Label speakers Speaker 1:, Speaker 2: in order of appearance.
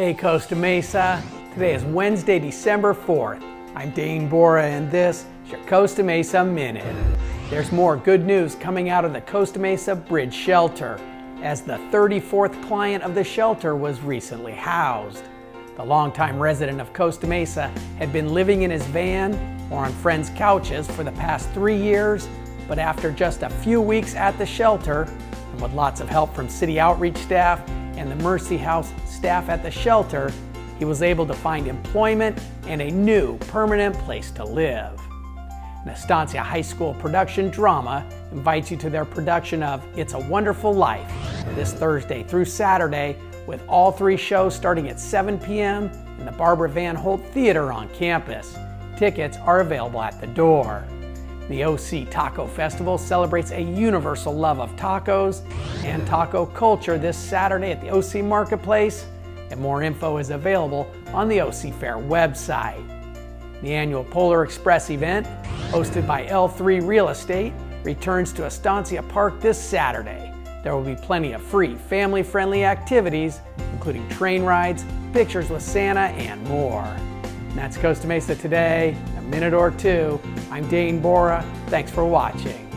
Speaker 1: Hey Costa Mesa, today is Wednesday, December 4th. I'm Dane Bora and this is your Costa Mesa Minute. There's more good news coming out of the Costa Mesa Bridge Shelter as the 34th client of the shelter was recently housed. The longtime resident of Costa Mesa had been living in his van or on friends' couches for the past three years, but after just a few weeks at the shelter, and with lots of help from city outreach staff and the Mercy House staff at the shelter, he was able to find employment and a new permanent place to live. An High School production drama invites you to their production of It's a Wonderful Life this Thursday through Saturday, with all three shows starting at 7 p.m. in the Barbara Van Holt Theater on campus. Tickets are available at the door. The OC Taco Festival celebrates a universal love of tacos and taco culture this Saturday at the OC Marketplace, and more info is available on the OC Fair website. The annual Polar Express event, hosted by L3 Real Estate, returns to Estancia Park this Saturday. There will be plenty of free, family friendly activities, including train rides, pictures with Santa, and more. And that's Costa Mesa Today, a minute or two. I'm Dane Bora. Thanks for watching.